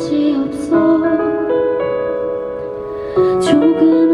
것이없어 조금